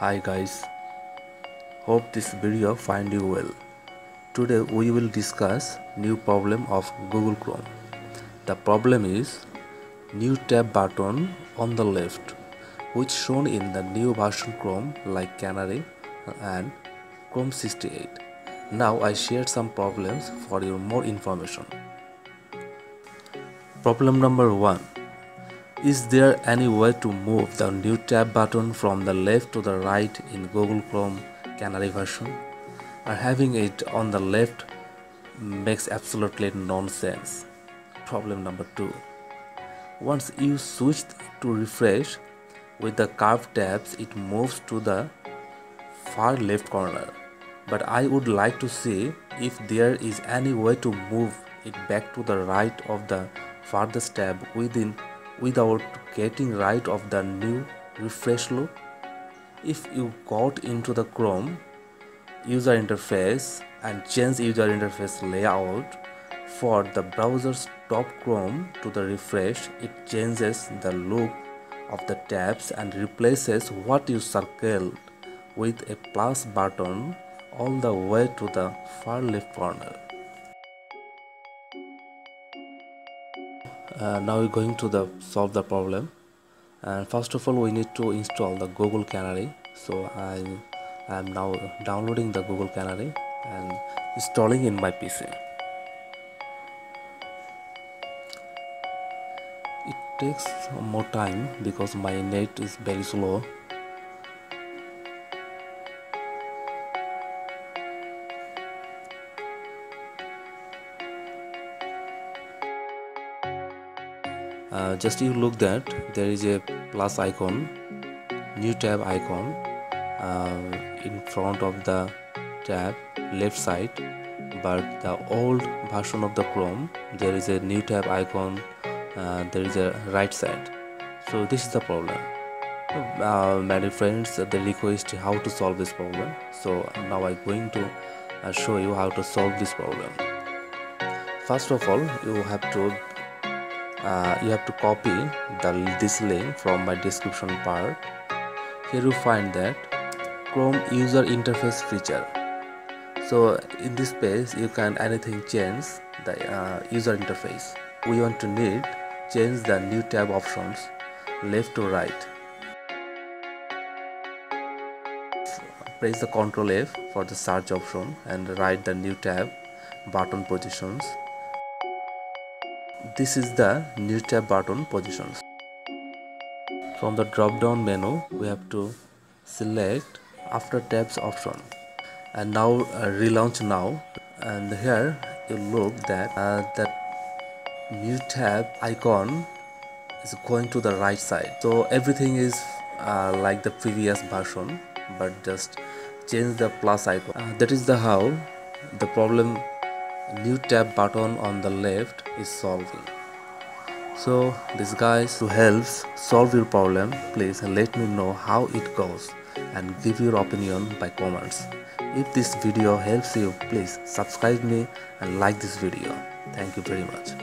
Hi guys, hope this video find you well. Today we will discuss new problem of Google Chrome. The problem is new tab button on the left which shown in the new version Chrome like Canary and Chrome 68. Now I shared some problems for your more information. Problem number 1 is there any way to move the new tab button from the left to the right in Google Chrome Canary version? Or having it on the left makes absolutely nonsense. Problem number 2. Once you switch to refresh with the curved tabs it moves to the far left corner. But I would like to see if there is any way to move it back to the right of the farthest tab within without getting rid of the new refresh look. If you got into the Chrome user interface and change user interface layout for the browser's top Chrome to the refresh, it changes the look of the tabs and replaces what you circled with a plus button all the way to the far left corner. Uh, now we're going to the solve the problem. And first of all we need to install the google canary. So i am now downloading the google canary and installing in my pc it takes more time because my net is very slow uh, just you look that there is a plus icon new tab icon uh, in front of the tab left side but the old version of the chrome there is a new tab icon uh, there is a right side. So this is the problem. Uh, many friends they request how to solve this problem. So now i'm going to uh, show you how to solve this problem. First of all you have to uh, you have to copy the this link from my description part. Here you find that chrome user interface feature. So in this page you can anything change the uh, user interface. We want to need change the new tab options left to right. Press the ctrl f for the search option and write the new tab button positions this is the new tab button positions. From the drop down menu, we have to select after tabs option. And now uh, relaunch now. And here you look that uh, that new tab icon is going to the right side. So everything is uh, like the previous version but just change the plus icon. Uh, that is the how the problem new tab button on the left is solving. So this guys who helps solve your problem please let me know how it goes and give your opinion by comments. If this video helps you please subscribe me and like this video. Thank you very much